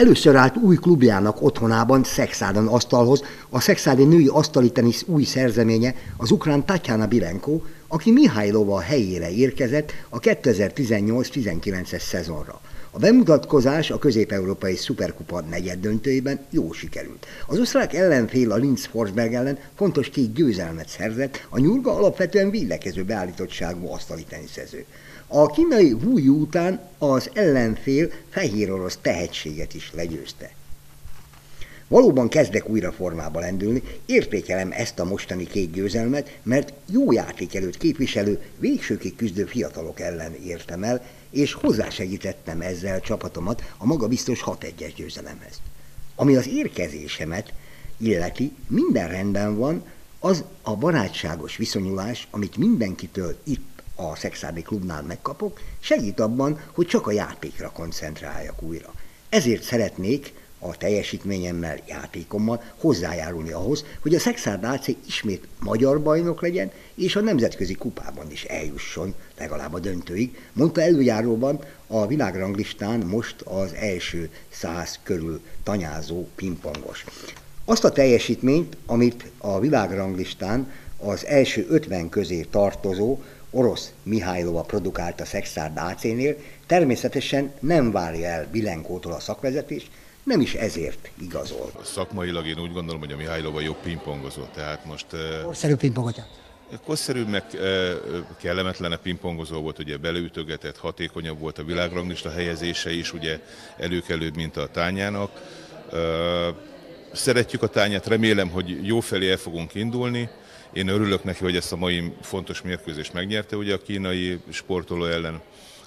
Először állt új klubjának otthonában Szexádon asztalhoz. A szexádi női asztali tenisz új szerzeménye az ukrán Tatjana Bilenko, aki Mihálylova helyére érkezett a 2018-19-es szezonra. A bemutatkozás a közép-európai szuperkupa negyed döntőjében jó sikerült. Az osztrák ellenfél a Linz Forsberg ellen fontos két győzelmet szerzett, a nyurga alapvetően védekező beállítottságú asztali teniszező. A kínai Wu Yu után az ellenfél fehér orosz tehetséget is legyőzte. Valóban kezdek újra formába lendülni, értékelem ezt a mostani két győzelmet, mert jó játékelőt képviselő, végsőkig küzdő fiatalok ellen értem el, és hozzásegítettem ezzel csapatomat a magabiztos 6-1-es győzelemhez. Ami az érkezésemet illeti, minden rendben van, az a barátságos viszonyulás, amit mindenkitől itt a Szexádi klubnál megkapok, segít abban, hogy csak a játékra koncentráljak újra. Ezért szeretnék a teljesítményemmel, játékommal hozzájárulni ahhoz, hogy a Szexárd AC ismét magyar bajnok legyen, és a nemzetközi kupában is eljusson legalább a döntőig, mondta előjáróban a világranglistán most az első száz körül tanyázó pingpongos. Azt a teljesítményt, amit a világranglistán az első 50 közé tartozó orosz Mihálylova produkált a Szexárd AC-nél, természetesen nem várja el Bilenkótól a szakvezetés, nem is ezért igazol. Szakmailag én úgy gondolom, hogy a Mihálylova jobb pingpongozó, tehát most... Korszerű pingpongotja. Korszerű, meg kellemetlen pingpongozó volt, ugye beleütögetett, hatékonyabb volt a világranglista helyezése is, ugye előkelőbb, mint a tányának. Szeretjük a tányát, remélem, hogy jó felé el fogunk indulni. Én örülök neki, hogy ezt a mai fontos mérkőzést megnyerte, ugye a kínai sportoló ellen.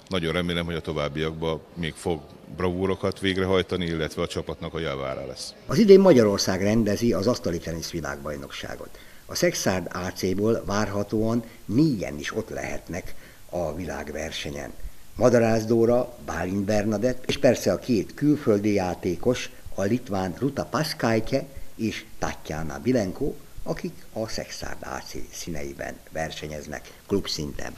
Nagyon remélem, hogy a továbbiakban még fog bravúrokat végrehajtani, illetve a csapatnak a javára lesz. Az idén Magyarország rendezi az asztali tenisz világbajnokságot. A Szexárd AC-ból várhatóan négyen is ott lehetnek a világversenyen. Madarász Dóra, Bálint Bernadett, és persze a két külföldi játékos, a litván Ruta Paskajke és Tatjana Bilenko, akik a Szexárd AC színeiben versenyeznek klubszinten.